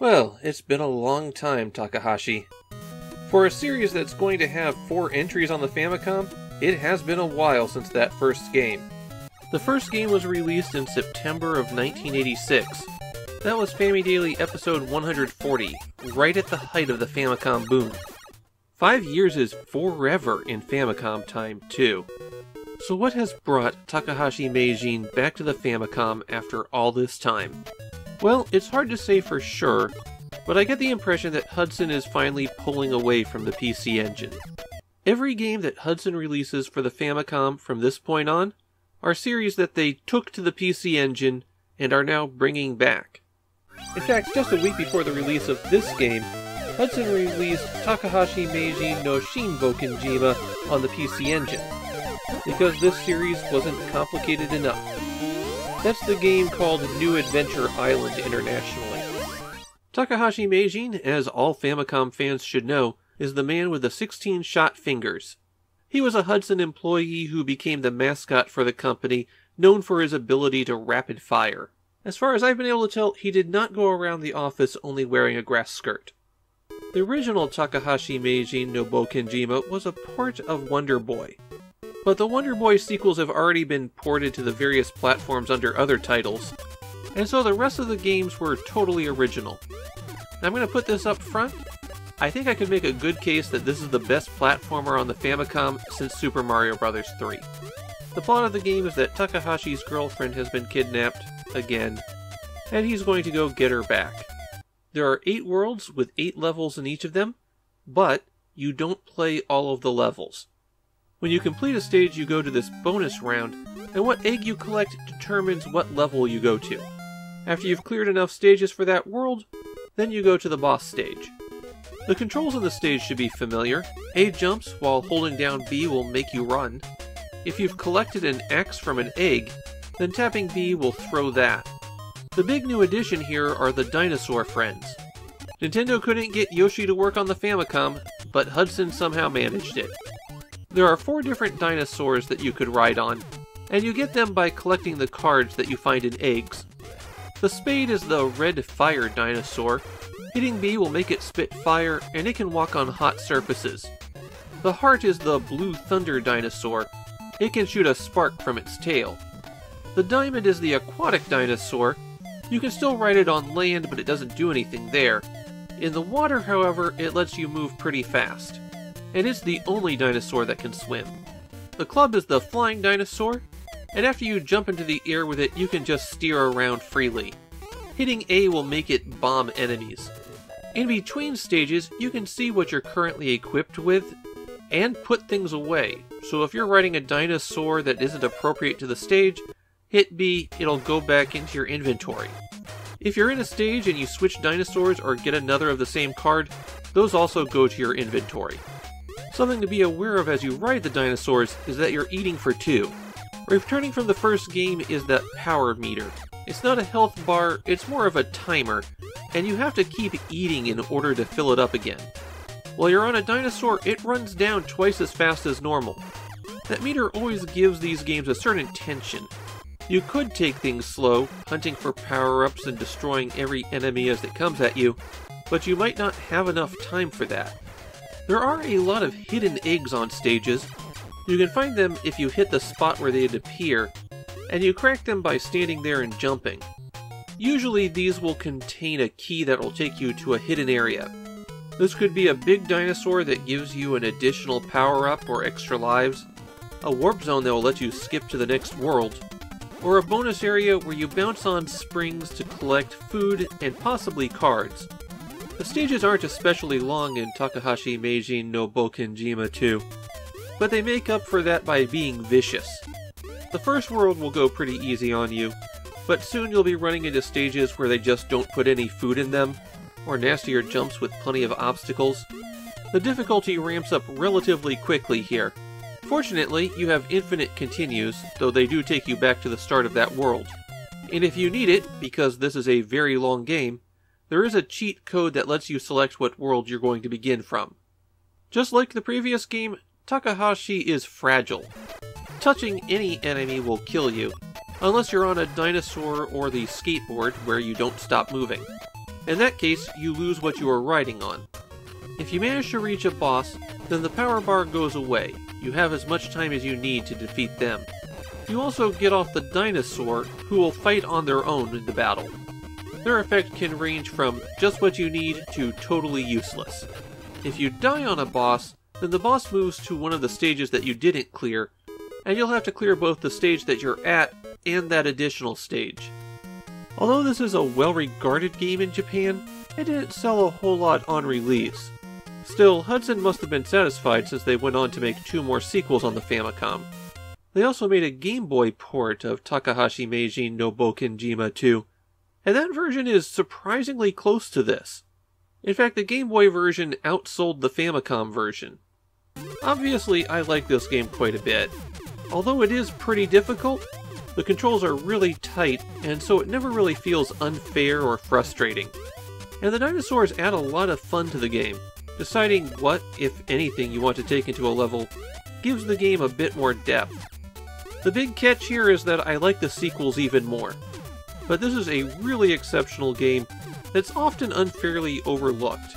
Well, it's been a long time, Takahashi. For a series that's going to have four entries on the Famicom, it has been a while since that first game. The first game was released in September of 1986. That was FamiDaily episode 140, right at the height of the Famicom boom. Five years is forever in Famicom time, too. So what has brought Takahashi Meijin back to the Famicom after all this time? Well, it's hard to say for sure, but I get the impression that Hudson is finally pulling away from the PC Engine. Every game that Hudson releases for the Famicom from this point on are series that they took to the PC Engine and are now bringing back. In fact, just a week before the release of this game, Hudson released Takahashi Meijin no Shinbokenjima on the PC Engine, because this series wasn't complicated enough. That's the game called New Adventure Island internationally. Takahashi Meijin, as all Famicom fans should know, is the man with the 16 shot fingers. He was a Hudson employee who became the mascot for the company, known for his ability to rapid fire. As far as I've been able to tell, he did not go around the office only wearing a grass skirt. The original Takahashi Meijin no Bokenjima was a port of Wonder Boy. But the Wonder Boy sequels have already been ported to the various platforms under other titles, and so the rest of the games were totally original. I'm going to put this up front. I think I could make a good case that this is the best platformer on the Famicom since Super Mario Bros. 3. The plot of the game is that Takahashi's girlfriend has been kidnapped, again, and he's going to go get her back. There are eight worlds with eight levels in each of them, but you don't play all of the levels. When you complete a stage, you go to this bonus round, and what egg you collect determines what level you go to. After you've cleared enough stages for that world, then you go to the boss stage. The controls on the stage should be familiar. A jumps while holding down B will make you run. If you've collected an X from an egg, then tapping B will throw that. The big new addition here are the dinosaur friends. Nintendo couldn't get Yoshi to work on the Famicom, but Hudson somehow managed it. There are four different dinosaurs that you could ride on, and you get them by collecting the cards that you find in eggs. The spade is the red fire dinosaur. Hitting B will make it spit fire, and it can walk on hot surfaces. The heart is the blue thunder dinosaur. It can shoot a spark from its tail. The diamond is the aquatic dinosaur. You can still ride it on land, but it doesn't do anything there. In the water, however, it lets you move pretty fast. And it's the only dinosaur that can swim. The club is the flying dinosaur, and after you jump into the air with it, you can just steer around freely. Hitting A will make it bomb enemies. In between stages, you can see what you're currently equipped with and put things away. So if you're riding a dinosaur that isn't appropriate to the stage, hit B, it'll go back into your inventory. If you're in a stage and you switch dinosaurs or get another of the same card, those also go to your inventory. Something to be aware of as you ride the dinosaurs is that you're eating for two. Returning from the first game is that power meter. It's not a health bar, it's more of a timer, and you have to keep eating in order to fill it up again. While you're on a dinosaur, it runs down twice as fast as normal. That meter always gives these games a certain tension. You could take things slow, hunting for power-ups and destroying every enemy as it comes at you, but you might not have enough time for that. There are a lot of hidden eggs on stages, you can find them if you hit the spot where they'd appear, and you crack them by standing there and jumping. Usually these will contain a key that will take you to a hidden area. This could be a big dinosaur that gives you an additional power-up or extra lives, a warp zone that will let you skip to the next world, or a bonus area where you bounce on springs to collect food and possibly cards. The stages aren't especially long in Takahashi Meijin no Bokenjima 2 but they make up for that by being vicious. The first world will go pretty easy on you, but soon you'll be running into stages where they just don't put any food in them, or nastier jumps with plenty of obstacles. The difficulty ramps up relatively quickly here. Fortunately, you have infinite continues, though they do take you back to the start of that world. And if you need it, because this is a very long game, there is a cheat code that lets you select what world you're going to begin from. Just like the previous game, Takahashi is fragile. Touching any enemy will kill you, unless you're on a dinosaur or the skateboard where you don't stop moving. In that case, you lose what you are riding on. If you manage to reach a boss, then the power bar goes away. You have as much time as you need to defeat them. You also get off the dinosaur, who will fight on their own in the battle. Their effect can range from just what you need to totally useless. If you die on a boss, then the boss moves to one of the stages that you didn't clear, and you'll have to clear both the stage that you're at and that additional stage. Although this is a well-regarded game in Japan, it didn't sell a whole lot on release. Still, Hudson must have been satisfied since they went on to make two more sequels on the Famicom. They also made a Game Boy port of Takahashi Meijin no Bokenjima 2, and that version is surprisingly close to this. In fact, the Game Boy version outsold the Famicom version. Obviously, I like this game quite a bit. Although it is pretty difficult, the controls are really tight, and so it never really feels unfair or frustrating. And the dinosaurs add a lot of fun to the game. Deciding what, if anything, you want to take into a level gives the game a bit more depth. The big catch here is that I like the sequels even more. But this is a really exceptional game that's often unfairly overlooked.